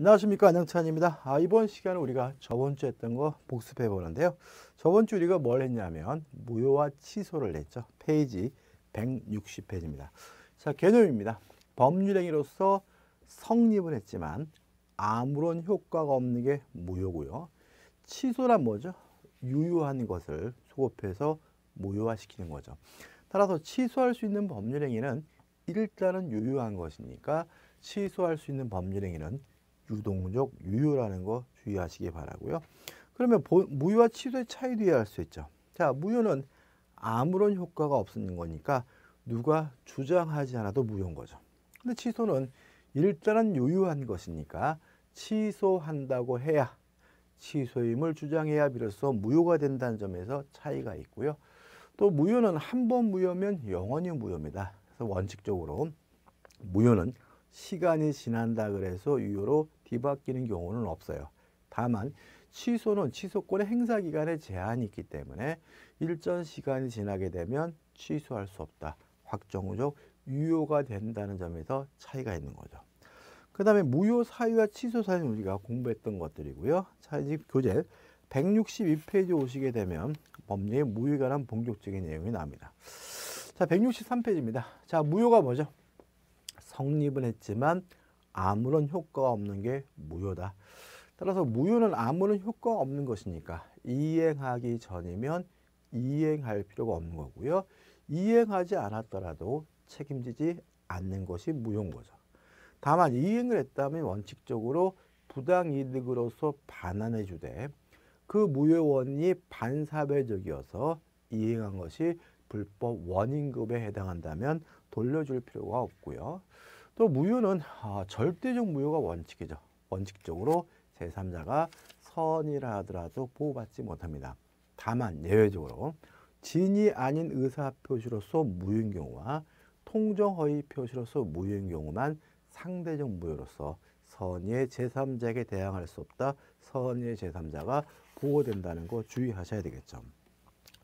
안녕하십니까 안영찬입니다. 아, 이번 시간은 우리가 저번 주에 했던 거 복습해 보는데요. 저번 주 우리가 뭘 했냐면 무효와 취소를 했죠. 페이지 160페이지입니다. 자 개념입니다. 법률행위로서 성립을 했지만 아무런 효과가 없는 게 무효고요. 취소란 뭐죠? 유효한 것을 소급해서 무효화시키는 거죠. 따라서 취소할 수 있는 법률행위는 일단은 유효한 것이니까 취소할 수 있는 법률행위는 유동적 유효라는 거 주의하시기 바라고요. 그러면 무효와 취소의 차이도 이해할 수 있죠. 자, 무효는 아무런 효과가 없는 거니까 누가 주장하지 않아도 무효인 거죠. 근데 취소는 일단은 유효한 것이니까 취소한다고 해야 취소임을 주장해야 비로소 무효가 된다는 점에서 차이가 있고요. 또 무효는 한 번 무효면 영원히 무효입니다. 그래서 원칙적으로 무효는 시간이 지난다 그래서 유효로 뒤바뀌는 경우는 없어요. 다만 취소는 취소권의 행사 기간에 제한이 있기 때문에 일정 시간이 지나게 되면 취소할 수 없다. 확정적 유효가 된다는 점에서 차이가 있는 거죠. 그 다음에 무효 사유와 취소 사유는 우리가 공부했던 것들이고요. 자, 이제 교재 162페이지 오시게 되면 법률의 무효에 관한 본격적인 내용이 나옵니다. 자, 163페이지입니다. 자, 무효가 뭐죠? 성립은 했지만 아무런 효과가 없는 게 무효다. 따라서 무효는 아무런 효과가 없는 것이니까 이행하기 전이면 이행할 필요가 없는 거고요. 이행하지 않았더라도 책임지지 않는 것이 무효인 거죠. 다만 이행을 했다면 원칙적으로 부당이득으로서 반환해 주되 그 무효원이 반사회적이어서 이행한 것이 불법 원인급에 해당한다면 돌려줄 필요가 없고요. 또 무효는 아, 절대적 무효가 원칙이죠. 원칙적으로 제3자가 선이라 하더라도 보호받지 못합니다. 다만 예외적으로 진이 아닌 의사 표시로서 무효인 경우와 통정허위 표시로서 무효인 경우만 상대적 무효로서 선의의 제3자에게 대항할 수 없다. 선의의 제3자가 보호된다는 거 주의하셔야 되겠죠.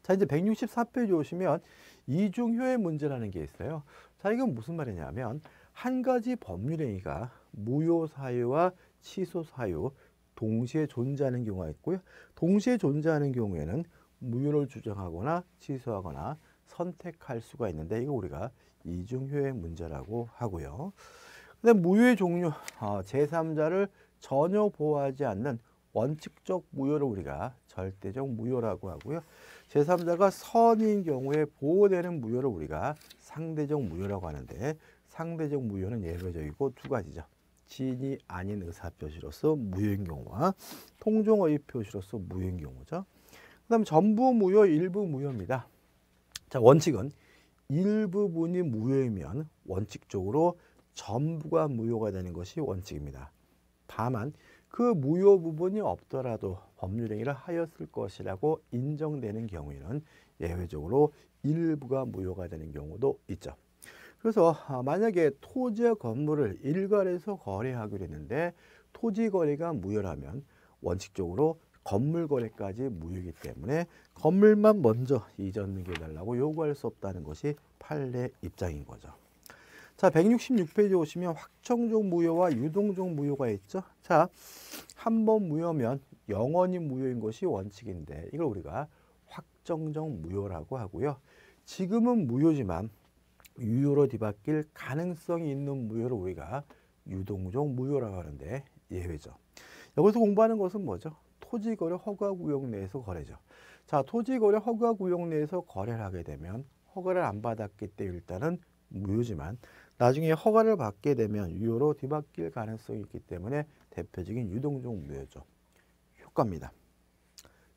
자 이제 164페이지 오시면 이중효의 문제라는 게 있어요. 자 이건 무슨 말이냐면 한 가지 법률행위가 무효 사유와 취소 사유 동시에 존재하는 경우가 있고요. 동시에 존재하는 경우에는 무효를 주장하거나 취소하거나 선택할 수가 있는데 이거 우리가 이중효의 문제라고 하고요. 그다음 무효의 종류 어, 제3자를 전혀 보호하지 않는 원칙적 무효를 우리가 절대적 무효라고 하고요. 제3자가 선인 경우에 보호되는 무효를 우리가 상대적 무효라고 하는데 상대적 무효는 예외적이고 두 가지죠. 진이 아닌 의사표시로서 무효인 경우와 통종의 표시로서 무효인 경우죠. 그 다음 전부 무효, 일부 무효입니다. 자, 원칙은 일부분이 무효이면 원칙적으로 전부가 무효가 되는 것이 원칙입니다. 다만 그 무효 부분이 없더라도 법률행위를 하였을 것이라고 인정되는 경우에는 예외적으로 일부가 무효가 되는 경우도 있죠. 그래서 아, 만약에 토지와 건물을 일괄해서 거래하기로 했는데 토지 거래가 무효라면 원칙적으로 건물 거래까지 무효이기 때문에 건물만 먼저 이전 등기해달라고 요구할 수 없다는 것이 판례 입장인 거죠. 자, 166페이지 오시면 확정적 무효와 유동적 무효가 있죠. 자, 한 번 무효면 영원히 무효인 것이 원칙인데 이걸 우리가 확정적 무효라고 하고요. 지금은 무효지만 유효로 뒤바뀔 가능성이 있는 무효를 우리가 유동적 무효라고 하는데 예외죠. 여기서 공부하는 것은 뭐죠? 토지거래 허가구역 내에서 거래죠. 자, 토지거래 허가구역 내에서 거래를 하게 되면 허가를 안 받았기 때문에 일단은 무효지만 나중에 허가를 받게 되면 유효로 뒤바뀔 가능성이 있기 때문에 대표적인 유동적 무효죠. 효과입니다.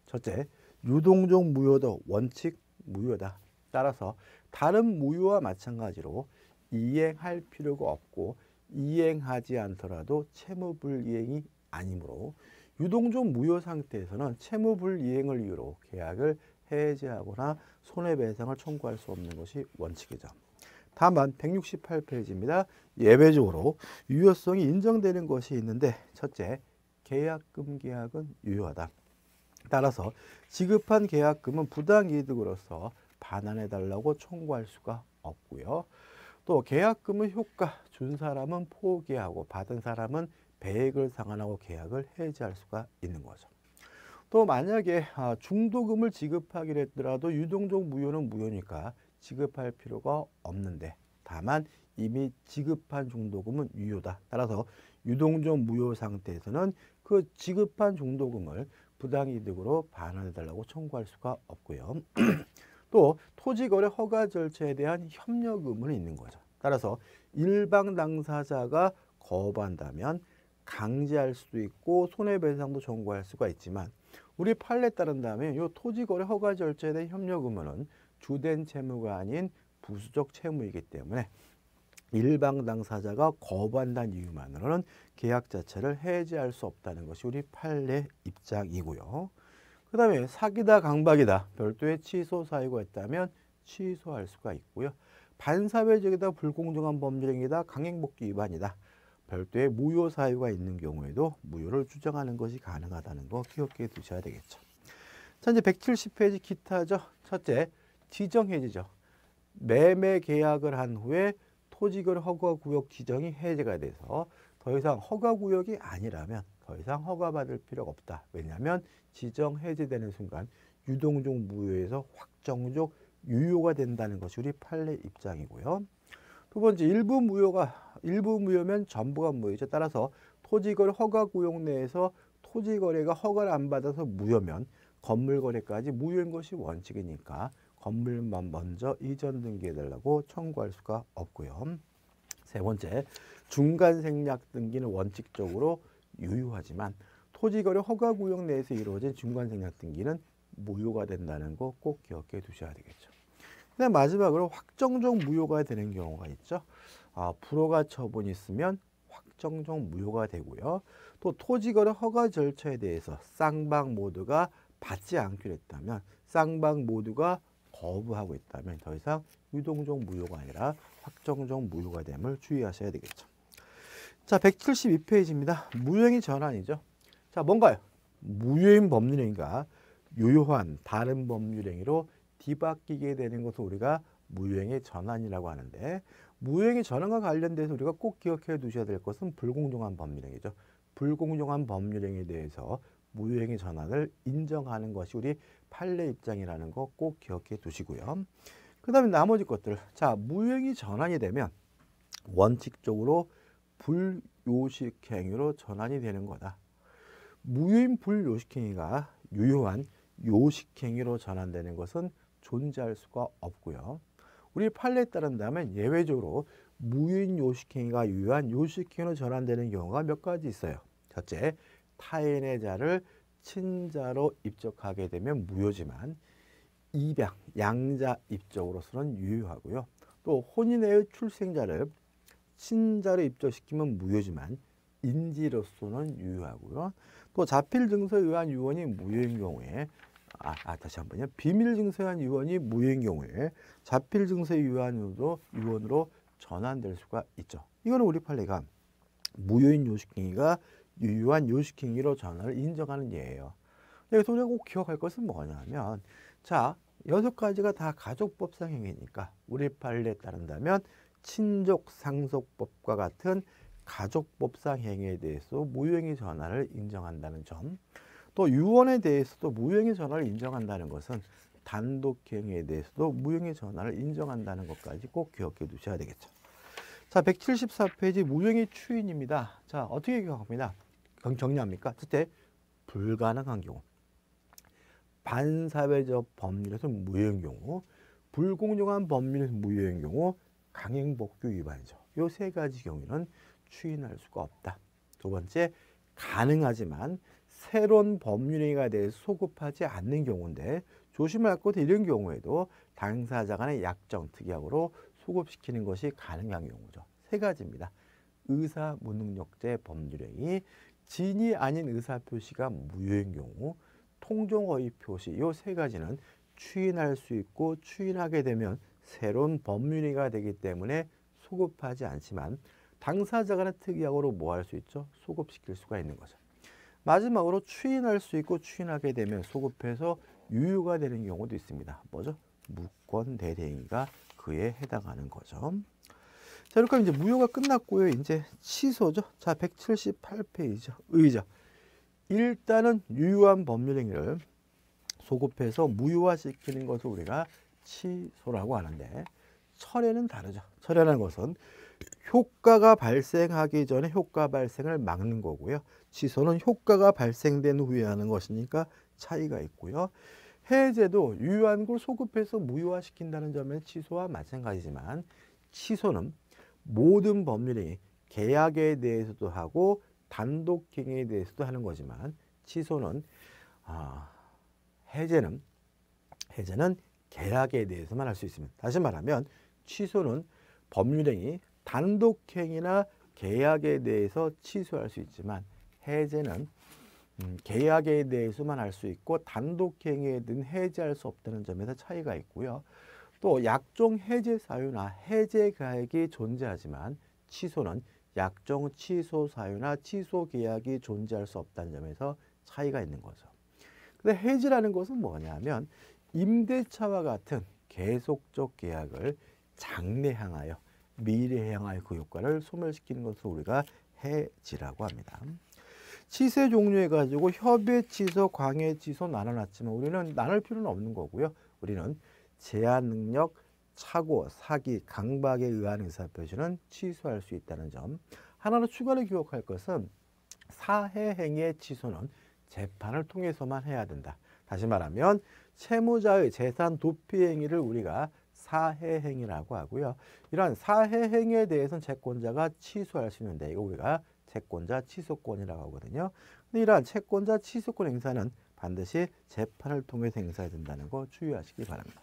첫째, 유동적 무효도 원칙 무효다. 따라서 다른 무효와 마찬가지로 이행할 필요가 없고 이행하지 않더라도 채무불이행이 아니므로 유동적 무효 상태에서는 채무불이행을 이유로 계약을 해지하거나 손해배상을 청구할 수 없는 것이 원칙이죠. 다만 168페이지입니다. 예외적으로 유효성이 인정되는 것이 있는데 첫째, 계약금 계약은 유효하다. 따라서 지급한 계약금은 부당이득으로서 반환해 달라고 청구할 수가 없고요. 또 계약금의 효과 준 사람은 포기하고 받은 사람은 배액을 상환하고 계약을 해지할 수가 있는 거죠. 또 만약에 아, 중도금을 지급하기로 했더라도 유동적 무효는 무효니까 지급할 필요가 없는데 다만 이미 지급한 중도금은 유효다. 따라서 유동적 무효 상태에서는 그 지급한 중도금을 부당이득으로 반환해달라고 청구할 수가 없고요. 또 토지거래 허가 절차에 대한 협력 의무는 있는 거죠. 따라서 일방 당사자가 거부한다면 강제할 수도 있고 손해배상도 청구할 수가 있지만 우리 판례에 따른다면 이 토지거래 허가 절차에 대한 협력 의무는 주된 채무가 아닌 부수적 채무이기 때문에 일방 당사자가 거부한다는 이유만으로는 계약 자체를 해지할 수 없다는 것이 우리 판례 입장이고요. 그 다음에 사기다 강박이다 별도의 취소 사유가 있다면 취소할 수가 있고요. 반사회적이다 불공정한 법률행위다 강행복귀 위반이다. 별도의 무효 사유가 있는 경우에도 무효를 주장하는 것이 가능하다는 거 기억해 두셔야 되겠죠. 자 이제 170페이지 기타죠. 첫째 지정해지죠. 매매 계약을 한 후에 토지거래 허가구역 지정이 해제가 돼서 더 이상 허가구역이 아니라면 더 이상 허가받을 필요가 없다. 왜냐하면 지정 해제되는 순간 유동종 무효에서 확정적 유효가 된다는 것이 우리 판례 입장이고요. 두 번째 일부 무효가 일부 무효면 전부가 무효죠. 따라서 토지거래 허가 구역 내에서 토지거래가 허가를 안 받아서 무효면 건물거래까지 무효인 것이 원칙이니까 건물만 먼저 이전 등기해달라고 청구할 수가 없고요. 세 번째, 중간 생략 등기는 원칙적으로 유효하지만 토지거래 허가구역 내에서 이루어진 중간 생략 등기는 무효가 된다는 거 꼭 기억해 두셔야 되겠죠. 마지막으로 확정적 무효가 되는 경우가 있죠. 아, 불허가 처분이 있으면 확정적 무효가 되고요. 또 토지거래 허가 절차에 대해서 쌍방 모두가 받지 않기로 했다면 쌍방 모두가 거부하고 있다면 더 이상 유동적 무효가 아니라 확정적 무효가 됨을 주의하셔야 되겠죠. 자, 172페이지입니다. 무효행위 전환이죠. 자, 뭔가요? 무효인 법률행위가 유효한 다른 법률행위로 뒤바뀌게 되는 것을 우리가 무효행위 전환이라고 하는데 무효행위 전환과 관련돼서 우리가 꼭 기억해 두셔야 될 것은 불공정한 법률행위죠. 불공정한 법률행위에 대해서 무효행위 전환을 인정하는 것이 우리 판례 입장이라는 거 꼭 기억해 두시고요. 그 다음에 나머지 것들. 자, 무효행위 전환이 되면 원칙적으로 불요식 행위로 전환이 되는 거다. 무효인 불요식 행위가 유효한 요식 행위로 전환되는 것은 존재할 수가 없고요. 우리 판례에 따른다면 예외적으로 무효인 요식행위가 유효한 요식행위로 전환되는 경우가 몇 가지 있어요. 첫째, 타인의 자를 친자로 입적하게 되면 무효지만 입양, 양자 입적으로서는 유효하고요. 또 혼인의 출생자를 친자로 입적시키면 무효지만 인지로서는 유효하고요. 또 자필 증서에 의한 유언이 무효인 경우에 아, 아 다시 한 번요. 비밀 증서에 의한 유언이 무효인 경우에 자필 증서에 의한 유언으로, 유언으로 전환될 수가 있죠. 이거는 우리 판례가 무효인 요식행위가 유효한 요식행위로 전환을 인정하는 예예요. 여기서 우리가 꼭 기억할 것은 뭐냐면 자 여섯 가지가 다 가족법상 행위니까 우리 판례에 따른다면 친족 상속법과 같은 가족법상 행위에 대해서 무효행위 전환을 인정한다는 점. 또 유언에 대해서도 무효행위 전환을 인정한다는 것은 단독 행위에 대해서도 무효행위 전환을 인정한다는 것까지 꼭 기억해 두셔야 되겠죠. 자, 174페이지 무효행위 추인입니다. 자, 어떻게 기억합니다. 정리합니까? 첫째, 불가능한 경우. 반사회적 법률에서 무효인 경우, 불공정한 법률에서 무효인 경우, 강행복규 위반이죠. 이세 가지 경우는 추인할 수가 없다. 두 번째, 가능하지만 새로운 법률 행위가 대해서 소급하지 않는 경우인데 조심할 것은 이런 경우에도 당사자 간의 약정 특약으로 소급시키는 것이 가능한 경우죠. 세 가지입니다. 의사 무능력제 법률 행위, 진이 아닌 의사 표시가 무효인 경우, 통종허위 표시 이 세 가지는 추인할 수 있고 추인하게 되면 새로운 법률이가 되기 때문에 소급하지 않지만 당사자 간의 특이약으로 뭐 할 수 있죠? 소급시킬 수가 있는 거죠. 마지막으로 추인할 수 있고 추인하게 되면 소급해서 유효가 되는 경우도 있습니다. 뭐죠? 무권 대행위가 그에 해당하는 거죠. 자, 이렇게 이제 무효가 끝났고요. 이제 취소죠. 자, 178페이지죠. 의죠. 일단은 유효한 법률 행위를 소급해서 무효화시키는 것을 우리가 취소라고 하는데 철회는 다르죠. 철회라는 것은 효과가 발생하기 전에 효과 발생을 막는 거고요. 취소는 효과가 발생된 후에 하는 것이니까 차이가 있고요. 해제도 유효한 걸 소급해서 무효화시킨다는 점에서 취소와 마찬가지지만 취소는 모든 법률이 계약에 대해서도 하고 단독행위에 대해서도 하는 거지만 취소는 아, 해제는 해제는 계약에 대해서만 할 수 있습니다. 다시 말하면 취소는 법률행위 단독행위나 계약에 대해서 취소할 수 있지만 해제는 음, 계약에 대해서만 할 수 있고 단독행위에 든 해제할 수 없다는 점에서 차이가 있고요. 또 약정 해제 사유나 해제 계약이 존재하지만 취소는 약정 취소 사유나 취소 계약이 존재할 수 없다는 점에서 차이가 있는 거죠. 근데 해지라는 것은 뭐냐면 임대차와 같은 계속적 계약을 장래 향하여 미래 향하여 그 효과를 소멸시키는 것을 우리가 해지라고 합니다. 취세 종류해 가지고 협의 취소, 광해 취소 나눠놨지만 우리는 나눌 필요는 없는 거고요. 우리는 제한 능력, 착오, 사기, 강박에 의한 의사표시는 취소할 수 있다는 점. 하나로 추가로 기억할 것은 사해 행위의 취소는 재판을 통해서만 해야 된다. 다시 말하면 채무자의 재산 도피 행위를 우리가 사해 행위라고 하고요. 이러한 사해 행위에 대해서는 채권자가 취소할 수 있는데 이거 우리가 채권자 취소권이라고 하거든요. 근데 이러한 채권자 취소권 행사는 반드시 재판을 통해서 행사해야 된다는 거 주의하시기 바랍니다.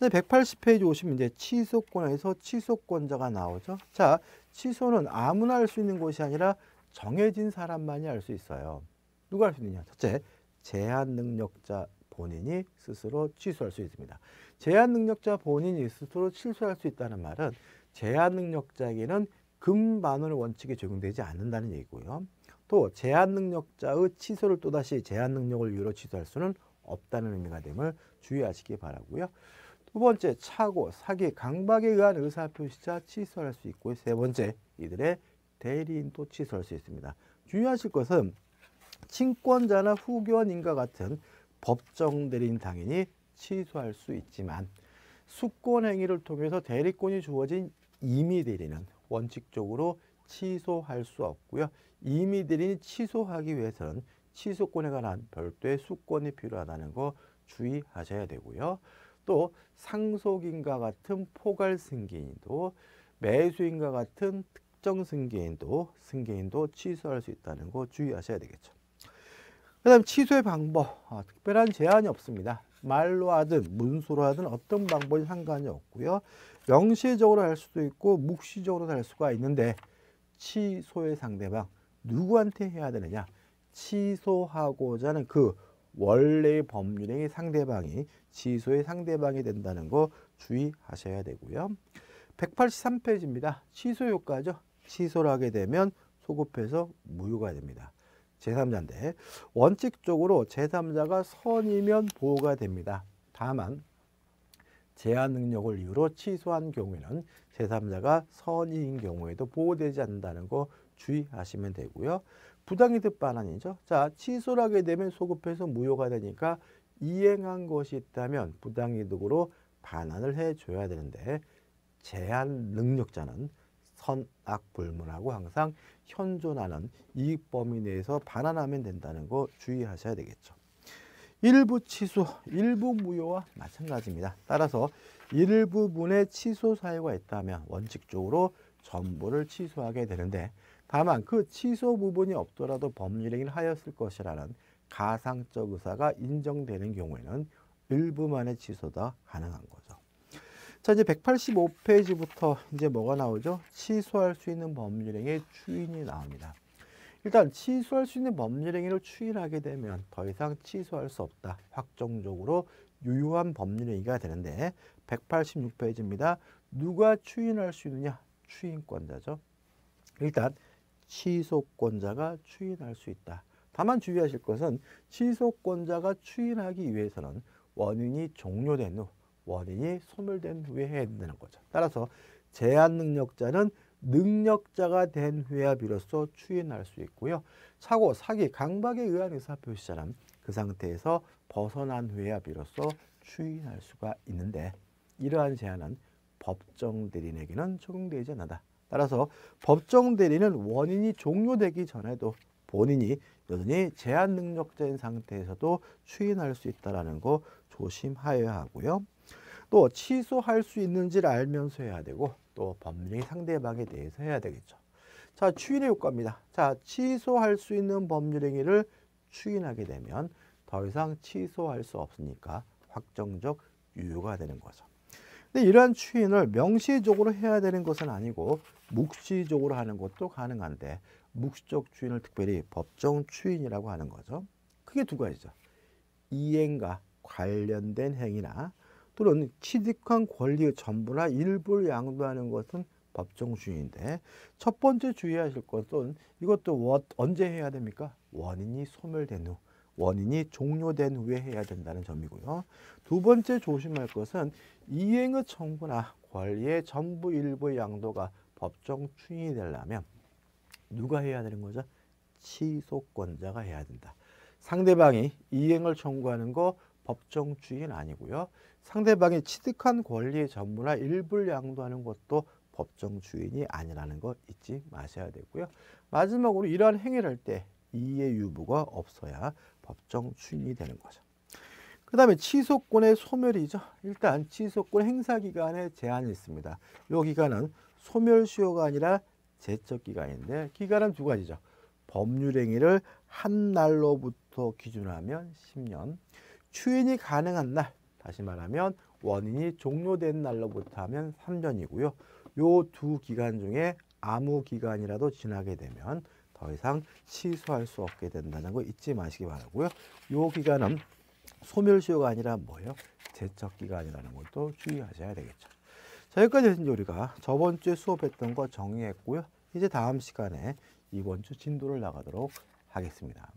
180페이지 오시면 이제 취소권에서 취소권자가 나오죠. 자, 취소는 아무나 할 수 있는 것이 아니라 정해진 사람만이 할 수 있어요. 누가 할 수 있느냐? 첫째, 제한 능력자 본인이 스스로 취소할 수 있습니다. 제한 능력자 본인이 스스로 취소할 수 있다는 말은 제한 능력자에게는 금반원 원칙이 적용되지 않는다는 얘기고요. 또 제한 능력자의 취소를 또다시 제한 능력을 이유로 취소할 수는 없다는 의미가 됨을 주의하시기 바라고요. 두 번째, 차고, 사기, 강박에 의한 의사표시자 취소할 수 있고 세 번째, 이들의 대리인도 취소할 수 있습니다. 주의하실 것은 친권자나 후견인과 같은 법정 대리인 당연히 취소할 수 있지만 수권 행위를 통해서 대리권이 주어진 임의 대리는 원칙적으로 취소할 수 없고요. 임의 대리인이 취소하기 위해서는 취소권에 관한 별도의 수권이 필요하다는 거 주의하셔야 되고요. 또 상속인과 같은 포괄 승계인도 매수인과 같은 특정 승계인도 승계인도 취소할 수 있다는 거 주의하셔야 되겠죠. 그 다음 취소의 방법 아, 특별한 제한이 없습니다. 말로 하든 문서로 하든 어떤 방법이 상관이 없고요. 명시적으로 할 수도 있고 묵시적으로 할 수가 있는데 취소의 상대방 누구한테 해야 되느냐 취소하고자 하는 그 원래의 법률행위 상대방이 취소의 상대방이 된다는 거 주의하셔야 되고요. 183페이지입니다. 취소 효과죠. 취소를 하게 되면 소급해서 무효가 됩니다. 제3자인데 원칙적으로 제3자가 선이면 보호가 됩니다. 다만 제한 능력을 이유로 취소한 경우에는 제3자가 선의인 경우에도 보호되지 않는다는 거 주의하시면 되고요. 부당이득 반환이죠. 자, 취소를 하게 되면 소급해서 무효가 되니까 이행한 것이 있다면 부당이득으로 반환을 해줘야 되는데 제한 능력자는 선악불문하고 항상 현존하는 이익 범위 내에서 반환하면 된다는 거 주의하셔야 되겠죠. 일부 취소, 일부 무효와 마찬가지입니다. 따라서 일부분의 취소 사유가 있다면 원칙적으로 전부를 취소하게 되는데 다만 그 취소 부분이 없더라도 법률행위를 하였을 것이라는 가상적 의사가 인정되는 경우에는 일부만의 취소가 가능한 거죠. 자, 이제 185페이지부터 이제 뭐가 나오죠? 취소할 수 있는 법률행위의 추인이 나옵니다. 일단 취소할 수 있는 법률행위를 추인하게 되면 더 이상 취소할 수 없다. 확정적으로 유효한 법률행위가 되는데 186페이지입니다. 누가 추인할 수 있느냐? 추인권자죠. 일단 취소권자가 추인할 수 있다. 다만 주의하실 것은 취소권자가 추인하기 위해서는 원인이 종료된 후 원인이 소멸된 후에 해야 된다는 거죠. 따라서 제한 능력자는 능력자가 된 후에야 비로소 추인할 수 있고요. 차고, 사기, 강박에 의한 의사표시자는 그 상태에서 벗어난 후에야 비로소 추인할 수가 있는데 이러한 제한은 법정 대리인에게는 적용되지 않는다. 따라서 법정 대리는 원인이 종료되기 전에도 본인이 여전히 제한 능력자인 상태에서도 추인할 수 있다라는 거 조심하여야 하고요. 또 취소할 수 있는지를 알면서 해야 되고 또 법률이 상대방에 대해서 해야 되겠죠. 자, 추인의 효과입니다. 자, 취소할 수 있는 법률 행위를 추인하게 되면 더 이상 취소할 수 없으니까 확정적 유효가 되는 거죠. 근데 이러한 추인을 명시적으로 해야 되는 것은 아니고 묵시적으로 하는 것도 가능한데 묵시적 추인을 특별히 법정 추인이라고 하는 거죠. 크게 두 가지죠. 이행과 관련된 행위나 또는 취득한 권리의 전부나 일부를 양도하는 것은 법정 추인인데 첫 번째 주의하실 것은 이것도 워- 언제 해야 됩니까? 원인이 소멸된 후 원인이 종료된 후에 해야 된다는 점이고요. 두 번째 조심할 것은 이행의 청구나 권리의 전부 일부의 양도가 법정 추인이 되려면 누가 해야 되는 거죠? 취소권자가 해야 된다. 상대방이 이행을 청구하는 거 법정 추인 아니고요. 상대방이 취득한 권리의 전부나 일부를 양도하는 것도 법정 주인이 아니라는 거 잊지 마셔야 되고요. 마지막으로 이러한 행위를 할 때 이해 유무가 없어야 법정 추인이 되는 거죠. 그 다음에 취소권의 소멸이죠. 일단 취소권 행사 기간에 제한이 있습니다. 이 기간은 소멸시효가 아니라 제적 기간인데 기간은 두 가지죠. 법률 행위를 한 날로부터 기준하면 10년, 추인이 가능한 날, 다시 말하면 원인이 종료된 날로부터 하면 3년이고요. 요 두 기간 중에 아무 기간이라도 지나게 되면 더 이상 취소할 수 없게 된다는 거 잊지 마시기 바라고요. 요 기간은 소멸시효가 아니라 뭐예요? 제적 기간이라는 것도 주의하셔야 되겠죠. 자, 여기까지 우리가 저번 주에 수업했던 거 정리했고요. 이제 다음 시간에 이번 주 진도를 나가도록 하겠습니다.